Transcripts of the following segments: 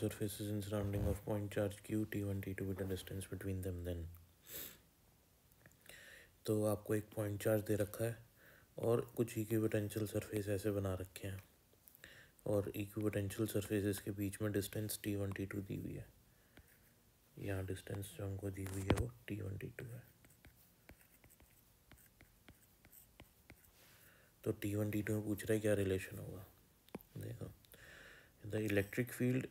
surfaces in surrounding of point charge q t1 t2 with the distance between them then. तो आपको एक point charge दे रखा है और कुछ इक्विपोटेंशियल सरफेस ऐसे बना रखे हैं। और इक्विपोटेंशियल सरफेसेस के बीच में distance T one T two दी हुई है। यहाँ डिस्टेंस जो हमको दी हुई है वो टी वन टी टू है। तो टी वन टी टू में पूछ रहा है क्या रिलेशन होगा? देखो the electric field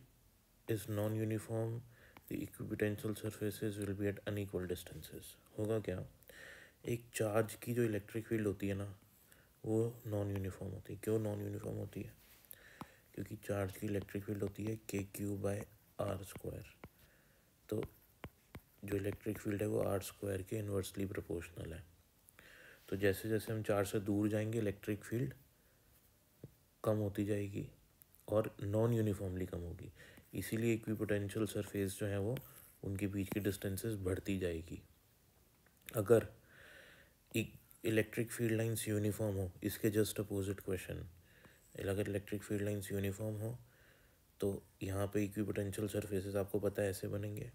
non uniform the equipotential surfaces will be at unequal distances होगा क्या? एक चार्ज की जो इलेक्ट्रिक फ़ील्ड होती है ना, वो नॉन यूनिफॉर्म होती है। क्यों नॉन यूनिफॉर्म होती है? क्योंकि चार्ज की इलेक्ट्रिक फ़ील्ड होती है के क्यू बाय आर स्क्वायर तो जो इलेक्ट्रिक फ़ील्ड है वो आर स्क्वायर के इन्वर्सली प्रोपोर्शनल है। तो जैसे जैसे हम चार्ज से दूर जाएँगे इलेक्ट्रिक फ़ील्ड कम होती जाएगी। और नॉन यूनिफॉर्मली कम होगी। इसीलिए इक्विपोटेंशियल सरफेस जो है वो उनके बीच की डिस्टेंसेस बढ़ती जाएगी। अगर इलेक्ट्रिक फ़ील्ड लाइंस यूनिफॉर्म हो, इसके जस्ट अपोजिट क्वेश्चन अगर इलेक्ट्रिक फ़ील्ड लाइंस यूनिफॉर्म हो तो यहाँ पे इक्विपोटेंशियल सरफेसेस आपको पता है ऐसे बनेंगे।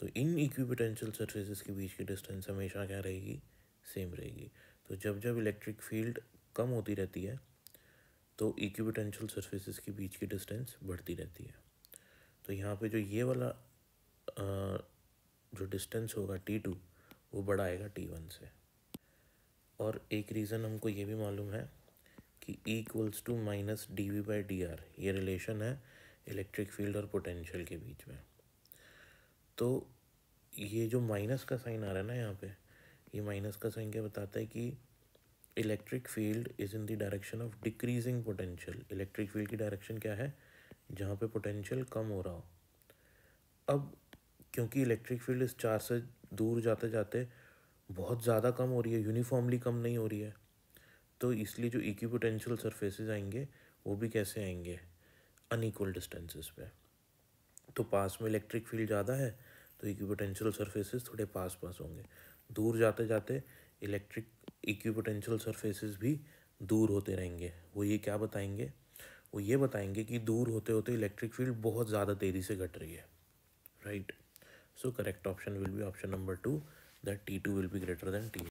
तो इन इक्विपोटेंशियल सरफेसेस के बीच की डिस्टेंस हमेशा क्या रहेगी? सेम रहेगी। तो जब जब इलेक्ट्रिक फ़ील्ड कम होती रहती है तो इक्विपोटेंशियल सरफेसेस के बीच की डिस्टेंस बढ़ती रहती है। तो यहाँ पे जो ये वाला जो डिस्टेंस होगा टी टू वो बड़ा आएगा टी वन से। और एक रीज़न हमको ये भी मालूम है कि equals to minus d v by d r ये रिलेशन है इलेक्ट्रिक फ़ील्ड और पोटेंशियल के बीच में। तो ये जो माइनस का साइन आ रहा है ना यहाँ पे, ये माइनस का साइन क्या बताता है कि electric field is in the direction of decreasing potential electric field की डायरेक्शन क्या है? जहाँ पे पोटेंशियल कम हो रहा हो। अब, क्योंकि इलेक्ट्रिक फ़ील्ड इस चार से दूर जाते जाते बहुत ज़्यादा कम हो रही है यूनिफॉर्मली कम नहीं हो रही है तो इसलिए जो इक्वी पोटेंशियल सरफेसेज आएँगे, वो भी कैसे आएँगे? अनइक्वल डिस्टेंसेस पे। तो पास में इलेक्ट्रिक फ़ील्ड ज़्यादा है तो इक्वी पोटेंशियल सरफेसेस थोड़े पास पास होंगे। दूर जाते जाते इलेक्ट्रिक इक्वी पोटेंशियल सरफेसेस भी दूर होते रहेंगे। वो ये क्या बताएँगे? वो ये बताएँगे कि दूर होते होते इलेक्ट्रिक फ़ील्ड बहुत ज़्यादा तेज़ी से घट रही है। Right so, correct option will be option number 2 that t2 will be greater than t.